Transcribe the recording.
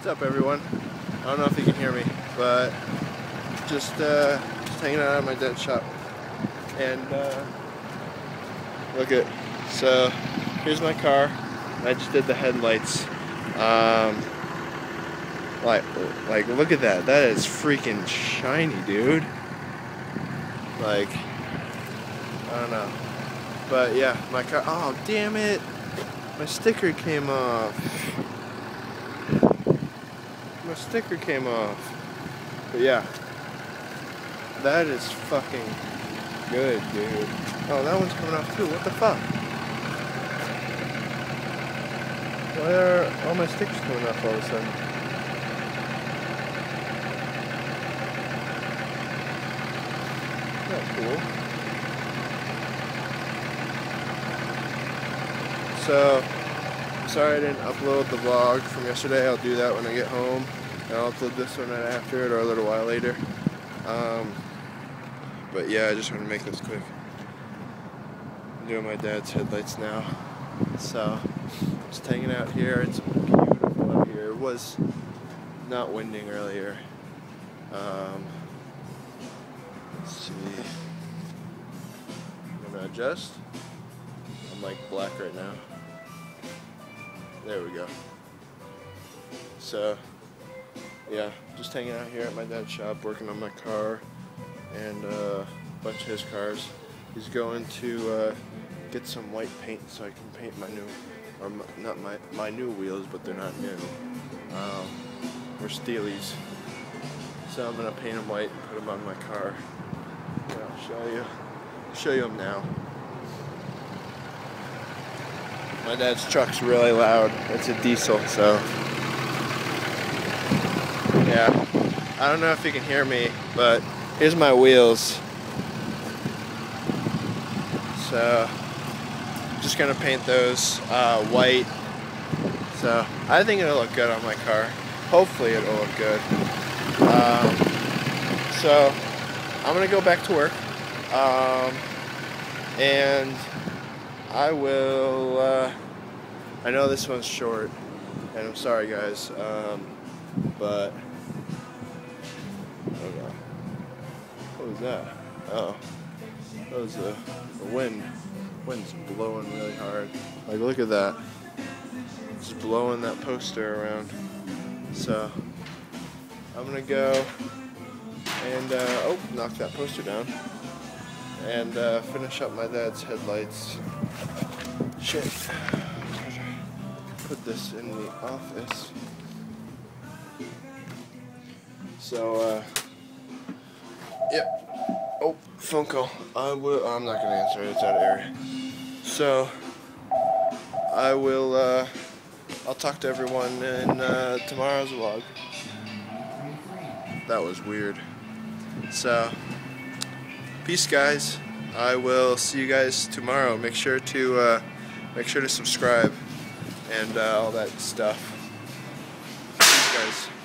What's up, everyone? I don't know if you can hear me, but just, uh, just hanging out at my dad's shop. And uh, look at, so here's my car. I just did the headlights. Um, like, like, look at that. That is freaking shiny, dude. Like, I don't know. But yeah, my car. Oh, damn it! My sticker came off. My sticker came off. But yeah, that is fucking good, dude. Oh, that one's coming off too. What the fuck? Why are all my stickers coming off all of a sudden? That's cool. So, sorry I didn't upload the vlog from yesterday. I'll do that when I get home. And I'll upload this one right after it or a little while later. Um, but yeah, I just want to make this quick. I'm doing my dad's headlights now. So, just hanging out here. It's beautiful out here. It was not winding earlier. Um, let's see. I'm gonna adjust. I'm like black right now. There we go. So, yeah, just hanging out here at my dad's shop, working on my car and uh, a bunch of his cars. He's going to uh, get some white paint so I can paint my new, or my, not my my new wheels, but they're not new. Um, we're Steelies. So I'm gonna paint them white and put them on my car. And I'll show you, show you them now. My dad's truck's really loud. It's a diesel, so yeah. I don't know if you can hear me, but here's my wheels. So I'm just gonna paint those uh, white. So I think it'll look good on my car. Hopefully it'll look good. Um, so I'm gonna go back to work. Um, and I will, uh, I know this one's short, and I'm sorry guys, um, but, oh god, what was that? Oh, that was the, the wind, wind's blowing really hard, like look at that, it's blowing that poster around, so, I'm gonna go and, uh, oh, knock that poster down and uh, finish up my dad's headlights. Shit. Put this in the office. So, uh, yep. Oh, phone call. I will. I'm not gonna answer it. It's out of area. So, I will. Uh, I'll talk to everyone in uh, tomorrow's vlog. That was weird. So peace guys. I will see you guys tomorrow. Make sure to uh, make sure to subscribe and uh, all that stuff. Peace guys.